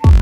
Thank you.